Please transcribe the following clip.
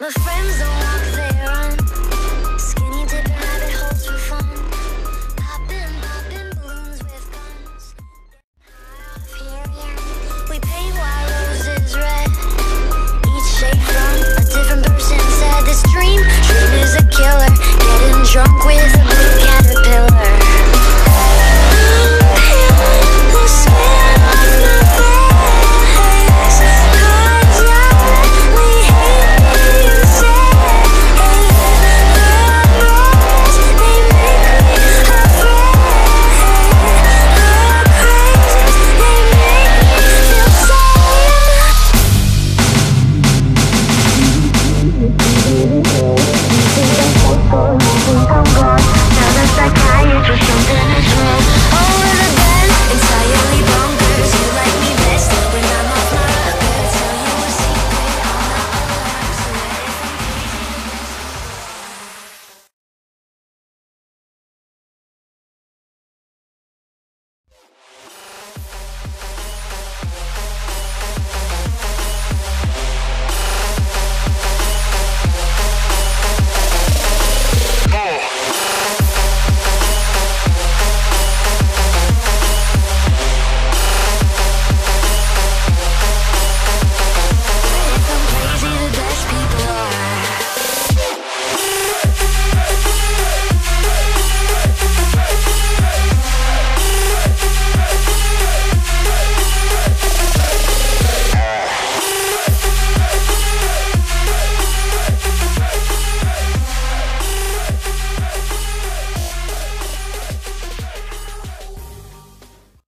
My friends don't